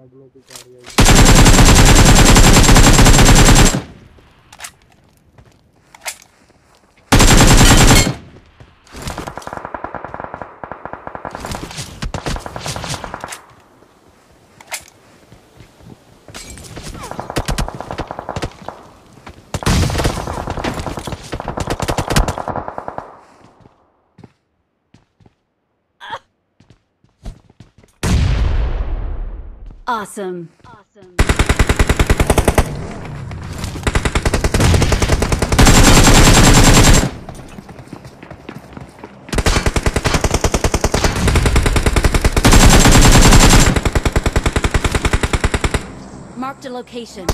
आदमियों की गाड़ियाँ। Awesome. Awesome. Marked a location.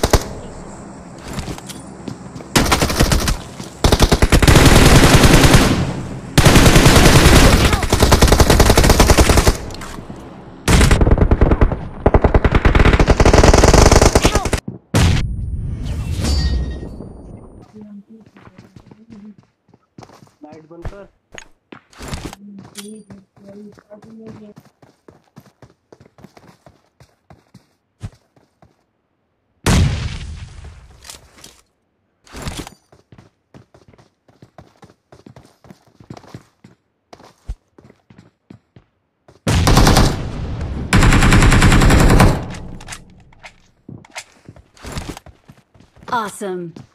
Light बंद कर Awesome. Awesome.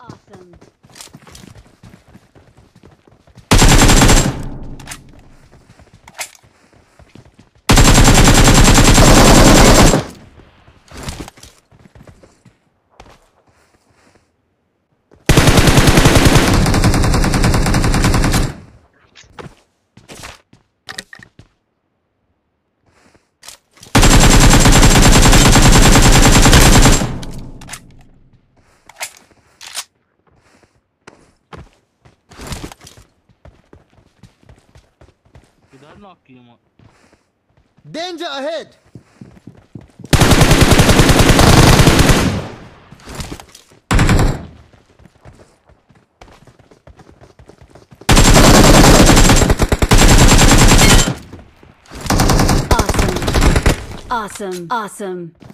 They're not Kiyama. Danger ahead! Awesome. Awesome. Awesome.